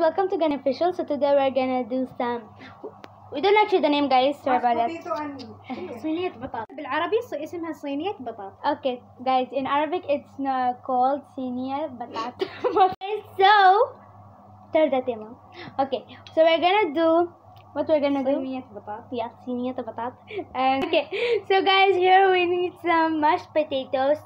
welcome to Gania Official. So today we're gonna do some. We don't actually the name guys. Sorry about that. Okay, guys. In Arabic, it's called صينية batat. okay, so third tema. Okay, so we're gonna do what we're gonna do. صينية بطاط. Yeah, صينية batat. Okay, so guys, here we need some mashed potatoes.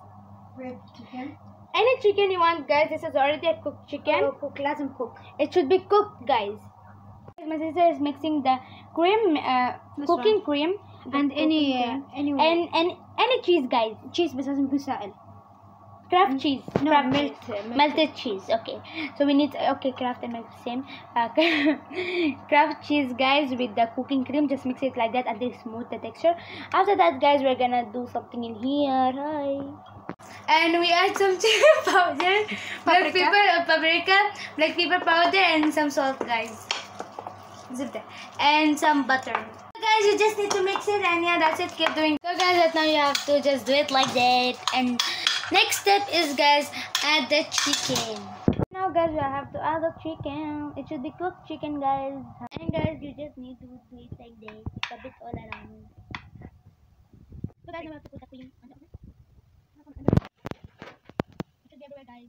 With chicken any chicken you want guys this is already a cooked chicken. Oh, cook لازم cook it should be cooked guys. My sister is mixing the cream uh, cooking one. cream and any uh, and and any cheese guys. Cheese بس لازم يكون سائل Kraft cheese. No Kraft melt, cheese. Melted, melted cheese. Okay. So we need okay Kraft and melt same. Uh, Kraft cheese guys with the cooking cream. Just mix it like that and they smooth the texture. After that guys we're gonna do something in here. Hi. And we add some chili powder, black pepper, uh, paprika, black pepper powder, and some salt, guys. Zip that. And some butter. So guys, you just need to mix it, and yeah, that's it. Keep doing. So guys, that now you have to just do it like that. And next step is, guys, add the chicken. Now, guys, we have to add the chicken. It should be cooked chicken, guys. And guys, you just need to do it like that. A bit all around. So guys, now we have to put the cream on the It should be everywhere, guys.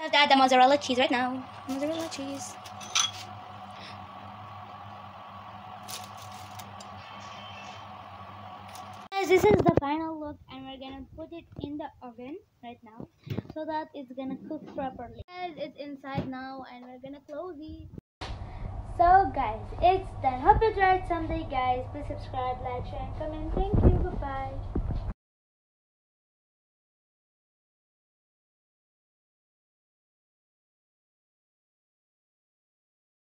I have to add the mozzarella cheese right now. Mozzarella cheese. Guys, this is the final look and we're gonna put it in the oven right now so that it's gonna cook properly. Guys, it's inside now and we're gonna close it. So guys, it's done. Hope you tried someday guys. Please subscribe, like, share and comment. Thank you. Goodbye.